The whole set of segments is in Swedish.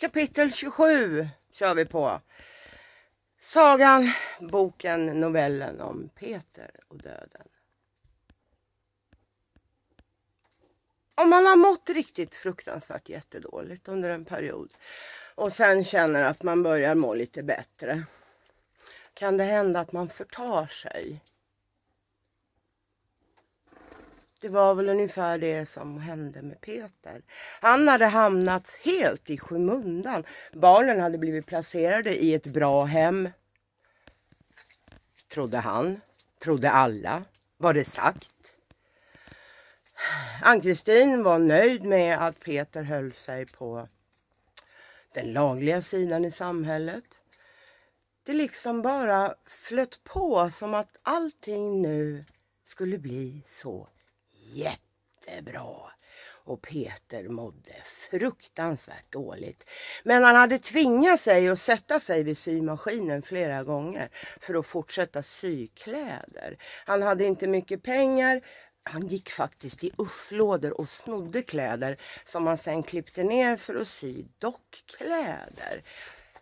Kapitel 27 kör vi på. Sagan, boken, novellen om Peter och döden. Om man har mått riktigt fruktansvärt jättedåligt under en period och sen känner att man börjar må lite bättre kan det hända att man förtar sig. Det var väl ungefär det som hände med Peter. Han hade hamnat helt i skymundan. Barnen hade blivit placerade i ett bra hem. Trodde han. Trodde alla. Var det sagt. Ann-Kristin var nöjd med att Peter höll sig på den lagliga sidan i samhället. Det liksom bara flöt på som att allting nu skulle bli så jättebra. Och Peter mådde fruktansvärt dåligt. Men han hade tvingat sig att sätta sig vid symaskinen flera gånger för att fortsätta sy kläder. Han hade inte mycket pengar. Han gick faktiskt i ufflådor och snodde kläder som han sen klippte ner för att sy dockkläder.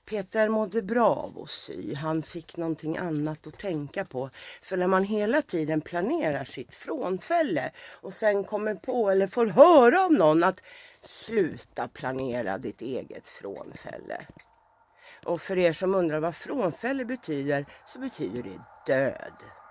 Peter mådde bra av att sy. Han fick någonting annat att tänka på. För när man hela tiden planerar sitt frånfälle och sen kommer på eller får höra av någon att sluta planera ditt eget frånfälle. Och för er som undrar vad frånfälle betyder så betyder det död.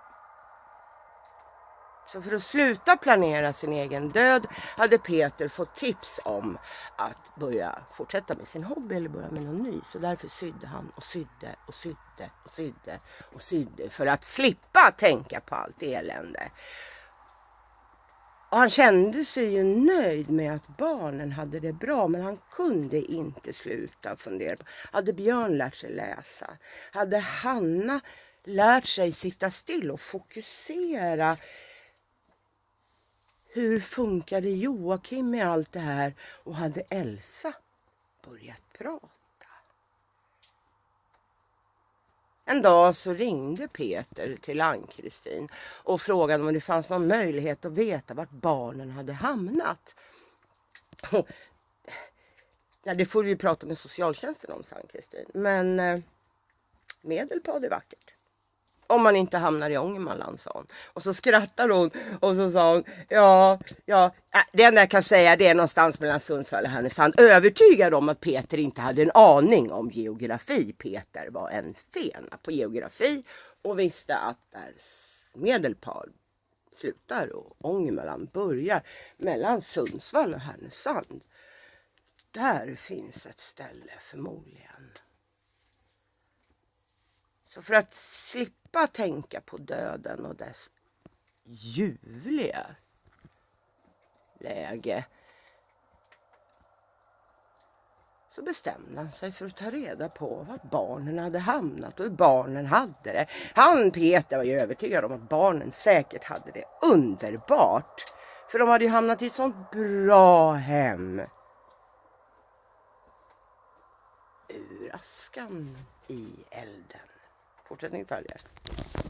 Så för att sluta planera sin egen död hade Peter fått tips om att börja fortsätta med sin hobby eller börja med någon ny. Så därför sydde han och sydde och sydde och sydde och sydde för att slippa tänka på allt elände. Och han kände sig ju nöjd med att barnen hade det bra men han kunde inte sluta fundera. På. Hade Björn lärt sig läsa? Hade Hanna lärt sig sitta still och fokusera hur funkade Joakim med allt det här och hade Elsa börjat prata? En dag så ringde Peter till Ann-Kristin och frågade om det fanns någon möjlighet att veta vart barnen hade hamnat. Ja, det får vi prata med socialtjänsten om, sa Ann-Kristin. Men eh, Medelpad är vackert om man inte hamnar i Ångermanland sa hon. Och så skrattade hon och så sa hon ja, ja, äh, det enda jag kan säga det är någonstans mellan Sundsvall och Härnösand. Övertygad om att Peter inte hade en aning om geografi. Peter var en fena på geografi och visste att där Medelpad slutar och Ångermanland börjar mellan Sundsvall och Härnösand. Där finns ett ställe förmodligen. Så för att slippa tänka på döden och dess ljuvliga läge så bestämde han sig för att ta reda på var barnen hade hamnat och hur barnen hade det. Han, Peter, var ju övertygad om att barnen säkert hade det underbart. För de hade ju hamnat i ett sånt bra hem. Ur askan i elden. poprzednich faliach.